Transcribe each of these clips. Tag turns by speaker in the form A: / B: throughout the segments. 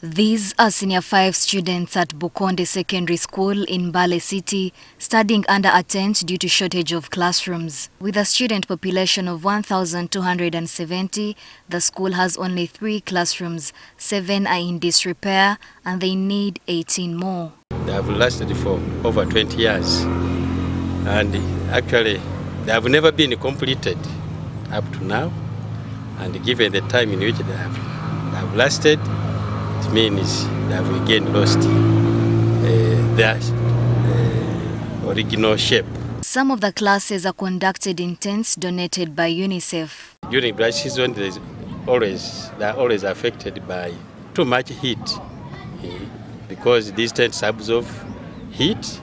A: These are senior 5 students at Bukonde Secondary School in Mbale City studying under a tent due to shortage of classrooms. With a student population of 1,270, the school has only three classrooms. Seven are in disrepair and they need 18 more.
B: They have lasted for over 20 years and actually they have never been completed up to now and given the time in which they have, they have lasted it means that we again lost uh, their uh, original shape.
A: Some of the classes are conducted in tents donated by UNICEF.
B: During dry season, there's always, they are always affected by too much heat eh, because these tents absorb heat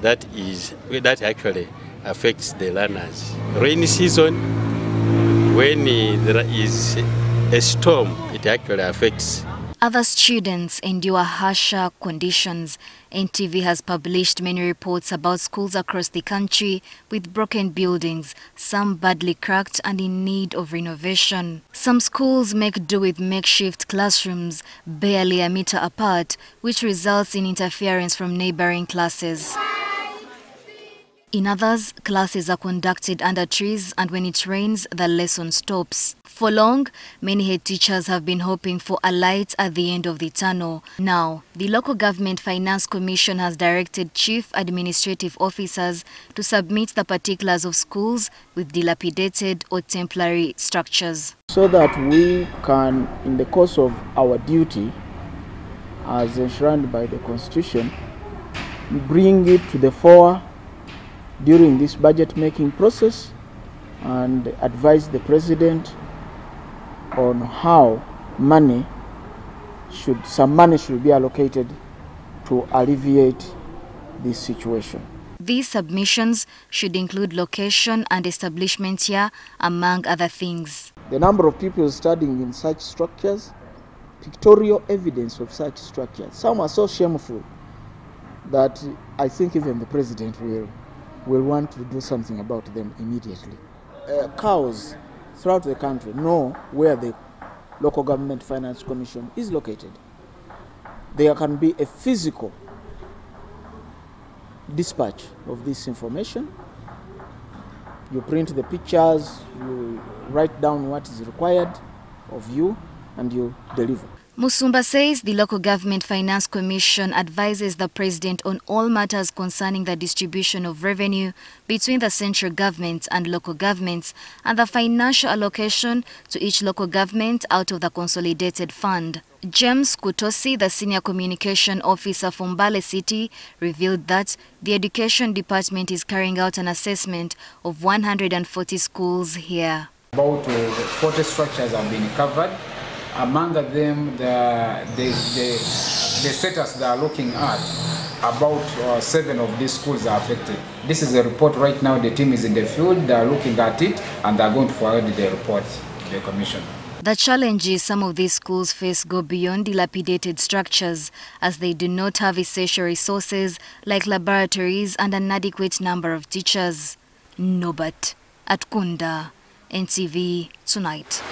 B: that is that actually affects the learners. Rainy season, when there is a storm, it actually affects
A: Other students endure harsher conditions. NTV has published many reports about schools across the country with broken buildings, some badly cracked and in need of renovation. Some schools make do with makeshift classrooms barely a meter apart, which results in interference from neighboring classes. In others, classes are conducted under trees and when it rains, the lesson stops. For long, many head teachers have been hoping for a light at the end of the tunnel. Now, the Local Government Finance Commission has directed chief administrative officers to submit the particulars of schools with dilapidated or temporary structures.
C: So that we can, in the course of our duty, as enshrined by the Constitution, bring it to the fore during this budget making process and advise the president on how money should some money should be allocated to alleviate this situation.
A: These submissions should include location and establishment here, among other things.
C: The number of people studying in such structures, pictorial evidence of such structures. Some are so shameful that I think even the president will will want to do something about them immediately. Uh, CAOs throughout the country know where the local government finance commission is located. There can be a physical dispatch of this information. You print the pictures, you write down what is required of you, and you deliver.
A: Musumba says the Local Government Finance Commission advises the President on all matters concerning the distribution of revenue between the central government and local governments and the financial allocation to each local government out of the consolidated fund. James Kutosi, the Senior Communication Officer from Mbale City, revealed that the Education Department is carrying out an assessment of 140 schools here.
D: About uh, 40 structures have been covered among them the, the, the, the status they are looking at about uh, seven of these schools are affected this is a report right now the team is in the field they are looking at it and they are going to forward the report to the commission
A: the challenges some of these schools face go beyond dilapidated structures as they do not have essential resources like laboratories and an adequate number of teachers. Nobat at Kunda, NTV Tonight.